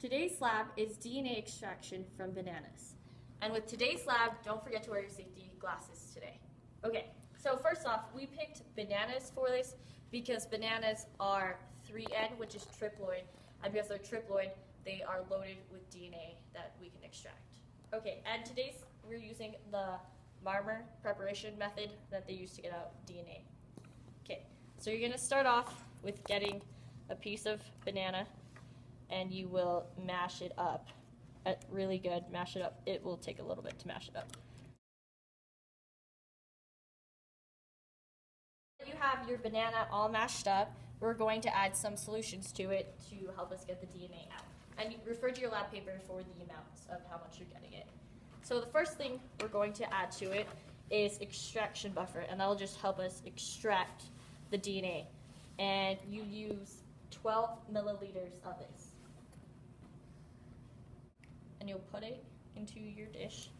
Today's lab is DNA extraction from bananas. And with today's lab, don't forget to wear your safety glasses today. Okay, so first off, we picked bananas for this because bananas are 3N, which is triploid, and because they're triploid, they are loaded with DNA that we can extract. Okay, and today's we're using the Marmur preparation method that they use to get out DNA. Okay, so you're gonna start off with getting a piece of banana and you will mash it up. Uh, really good, mash it up. It will take a little bit to mash it up. You have your banana all mashed up. We're going to add some solutions to it to help us get the DNA out. And refer to your lab paper for the amounts of how much you're getting it. So the first thing we're going to add to it is extraction buffer, and that'll just help us extract the DNA. And you use 12 milliliters of this and you'll put it into your dish.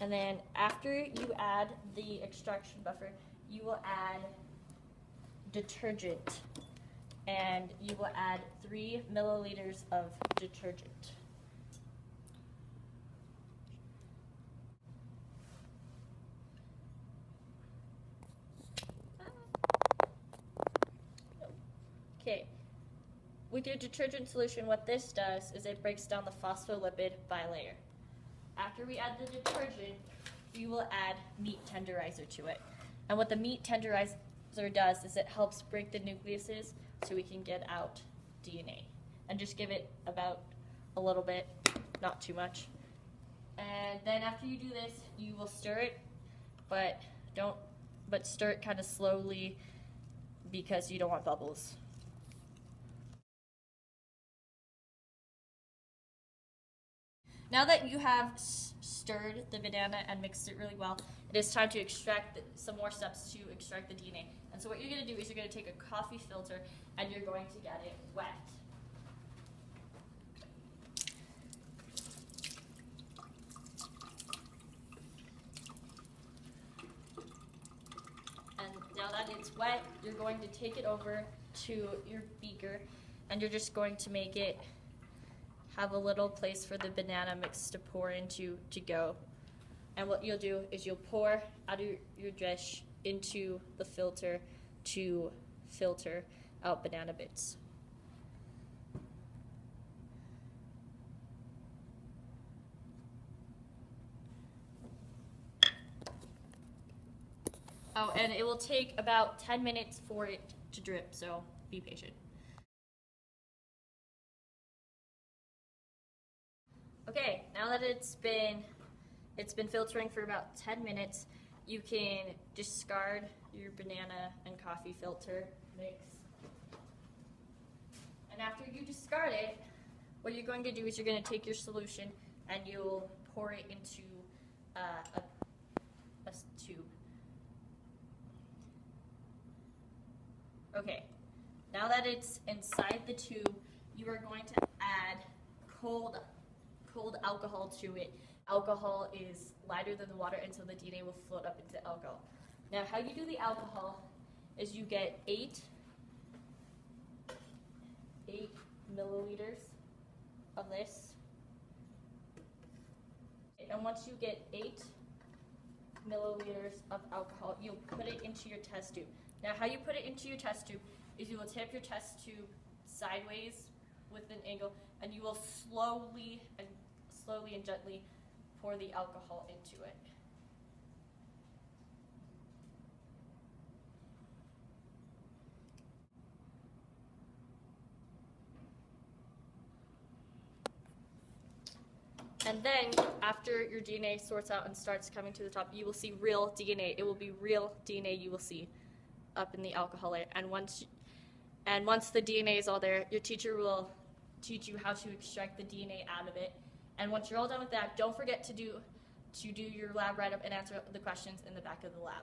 And then after you add the extraction buffer, you will add detergent. And you will add three milliliters of detergent. Okay, with your detergent solution, what this does is it breaks down the phospholipid bilayer. After we add the detergent, we will add meat tenderizer to it. And what the meat tenderizer does is it helps break the nucleuses so we can get out DNA. And just give it about a little bit, not too much. And then after you do this, you will stir it, but don't, but stir it kind of slowly because you don't want bubbles. Now that you have stirred the banana and mixed it really well, it is time to extract the, some more steps to extract the DNA. And so what you're going to do is you're going to take a coffee filter and you're going to get it wet. And now that it's wet, you're going to take it over to your beaker and you're just going to make it have a little place for the banana mix to pour into to go. And what you'll do is you'll pour out of your dish into the filter to filter out banana bits. Oh, and it will take about 10 minutes for it to drip, so be patient. Okay, now that it's been it's been filtering for about 10 minutes, you can discard your banana and coffee filter mix. And after you discard it, what you're going to do is you're going to take your solution and you'll pour it into uh, a, a tube. Okay, now that it's inside the tube, you are going to add cold cold alcohol to it. Alcohol is lighter than the water, and so the DNA will float up into alcohol. Now, how you do the alcohol is you get eight, eight milliliters of this. And once you get eight milliliters of alcohol, you'll put it into your test tube. Now, how you put it into your test tube is you will tip your test tube sideways with an angle, and you will slowly and slowly and gently pour the alcohol into it. And then after your DNA sorts out and starts coming to the top, you will see real DNA. It will be real DNA you will see up in the alcohol layer. And once and once the DNA is all there, your teacher will teach you how to extract the DNA out of it and once you're all done with that, don't forget to do to do your lab write-up and answer the questions in the back of the lab.